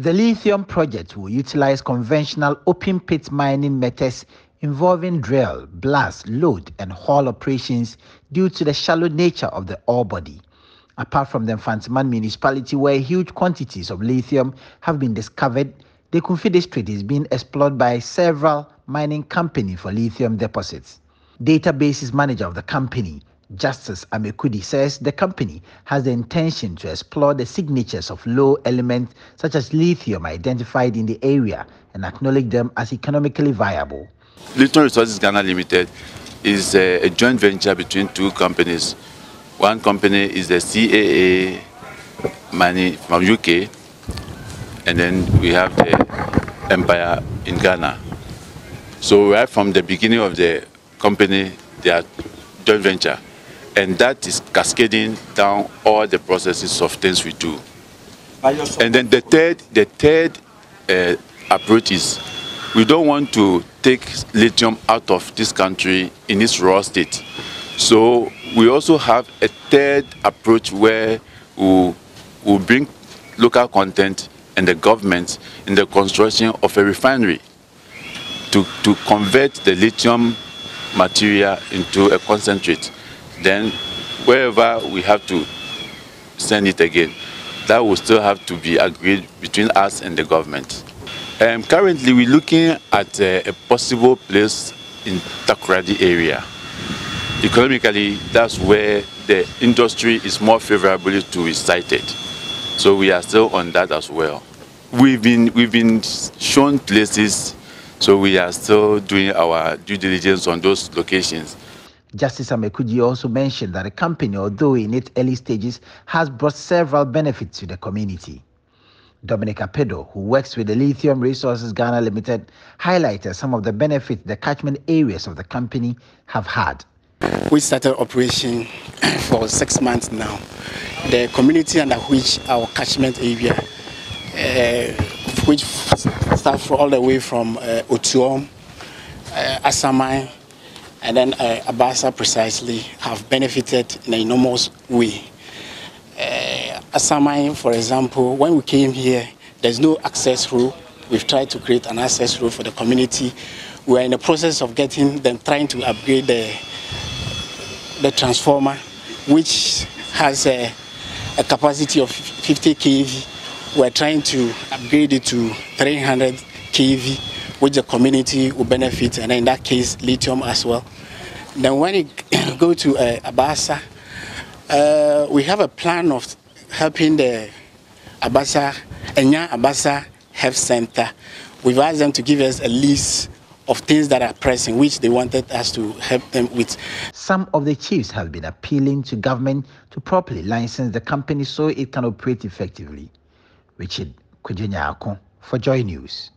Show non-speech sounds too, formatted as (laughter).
The lithium project will utilize conventional open pit mining methods involving drill, blast, load, and haul operations due to the shallow nature of the ore body. Apart from the Mfantsiman municipality, where huge quantities of lithium have been discovered, the Ekumfi district is being explored by several mining companies for lithium deposits. Databases manager of the company, Justice Amekudi says the company has the intention to explore the signatures of low elements such as lithium identified in the area and acknowledge them as economically viable. Lithium Resources Ghana Limited is a, a, joint venture between two companies. One company is the CAA Money from UK, and then we have the Empire in Ghana. So right from the beginning of the company, they are joint venture and that is cascading down all the processes of things we do. And then the third, the third uh, approach is we don't want to take lithium out of this country in its raw state. So we also have a third approach where we will bring local content and the government in the construction of a refinery to, to convert the lithium material into a concentrate then wherever we have to send it again, that will still have to be agreed between us and the government. Um, currently, we're looking at uh, a possible place in Takoradi area. Economically, that's where the industry is more favorably to be sited. So we are still on that as well. We've been, we've been shown places, so we are still doing our due diligence on those locations. Justice Amekuji also mentioned that the company, although in its early stages, has brought several benefits to the community. Dominic Apedo, who works with the Lithium Resources Ghana Limited, highlighted some of the benefits the catchment areas of the company have had. We started operation (clears throat) for six months now. The community under which our catchment area, uh, which starts all the way from uh, Otuom, uh, Asamai, and then uh, Abasa precisely have benefited in an enormous way. Uh, Asamai, for example, when we came here, there's no access route. We've tried to create an access route for the community. We're in the process of getting them, trying to upgrade the, the transformer, which has a, a capacity of 50 kV. We're trying to upgrade it to 300 kV which the community will benefit, and in that case, lithium as well. Then when you (coughs) go to uh, Abasa, uh, we have a plan of helping the Abasa, Enya Abasa Health Center. We've asked them to give us a list of things that are pressing, which they wanted us to help them with. Some of the chiefs have been appealing to government to properly license the company so it can operate effectively. Richard Kujanyako for Joy News.